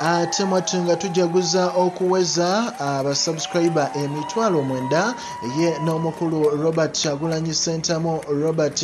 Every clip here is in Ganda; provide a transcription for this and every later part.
ate mwatu nga tujaguza okuweza abasubscribe emitwalo mwenda ye n'omukulu robert kyagulanyi sentamu robert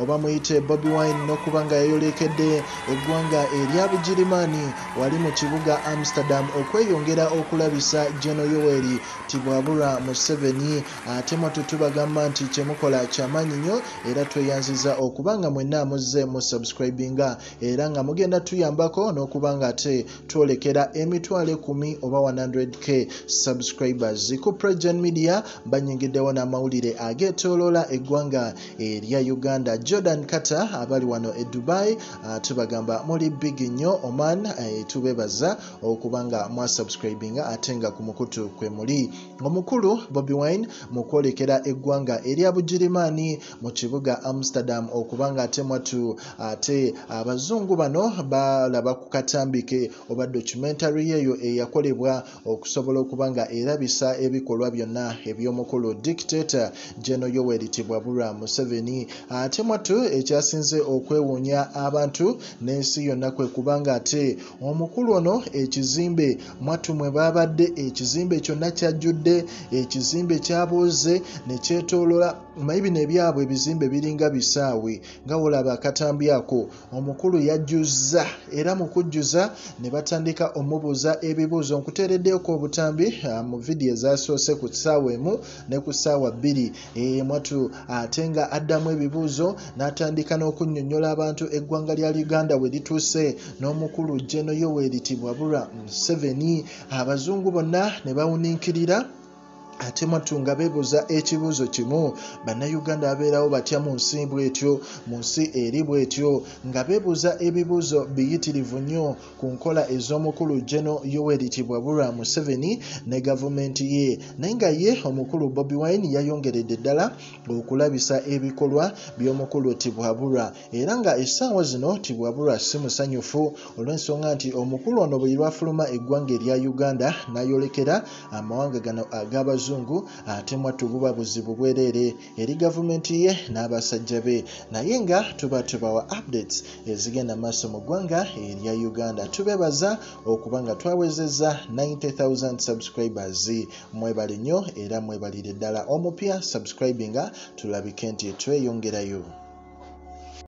oba muyite bobi wine n'okuba nga yayolekedde eggwanga erya bugirimaani wali mu kibuga amsterdam okweyongera okulabisa geno yoweri tibwabulwa museveni. Ate mwatu tubagamba nti kyemukola kyamaanyi nnyo era tweyanziza okuba nga mwenna muzze mu subscribinga era nga mugenda tuyambako n'okuba nga ate twolekera emitwalo ekumi oba 100k subscribers. Ku pregen media banyingiddewo n'amawulire ageetooloola eggwanga erya uganda. Jordan carter abali wano e dubai uh, tubagamba muli big nnyo oman uh, tubebaza okuba nga mwasubscribinga ate nga ku mukutu kwe muli. Omukulu bobi wine mu kwolekera eggwanga erya bugirimaani mu kibuga amsterdam okuba nga ate mwatu ate abazungu bano balaba ku katambike oba documentary eyo eyakolebwa okusobola okuba nga erabisa ebikolwa byonna eby'omukulu dictator geno yoweri tibwabulwa museveni. Ate mwatu ekyasinze okwewuunya abantu n'ensi yonna kwe kubanga ate omukulu ono ekizimbe mwatu mwe babadde ekizimbe kyonna kyajjudde ekizimbe kyabuuze ne kyetoolola mayi bino ebyabwe ebizimbe biringa bisaawe nga wolaba akatambi ako omukulu yajjuza era mu kujjuza ne batandika omubuuza ebibuuzo nkuteereddeko obutambi mu vidiyo ezasoose ku ssaawa emu ne ku ssaawa bbiri. E, mwatu ate nga addamu ebibuuzo n'atandika n'okunnyonnyola abantu eggwanga lya uganda we lituuse n'omukulu geno yoweri tibwabulwa museveni. Abazungu bonna ne bawuniikirira ate mwattu nga beebuuza ekibuuzo kimu. Bannayuganda babeerawo batya mu nsi bwetyo? Mu nsi eri bwetyo? Nga beebuuza ebibuuzo biyitirivu nnyo ku nkola ez'omukulu geno yoweri tibwabulwa museveni ne gavumenti ye. Naye nga ye omukulu bobi wine yayongeredde ddala okulabisa ebikolwa by'omukulu tibwabulwa era nga essaawa zino tibwabulwa si musanyufu. Olw'ensonga nti omukulu ono bwe lwafuluma eggwanga erya uganda n'ayolekera amawanga gano ag'abazungu abazungu ate mwattu buba buzibu bwereere eri gavumenti ye n'abasajja be. Naye nga tuba tubawa updates ezigenda maaso mu ggwanga erya uganda. Tubebaza okuba nga twawezezza 90000 subscribers. Mwebale nnyo era mwebalire ddala. Omupya subscribinga tulabike nti tweyongerayo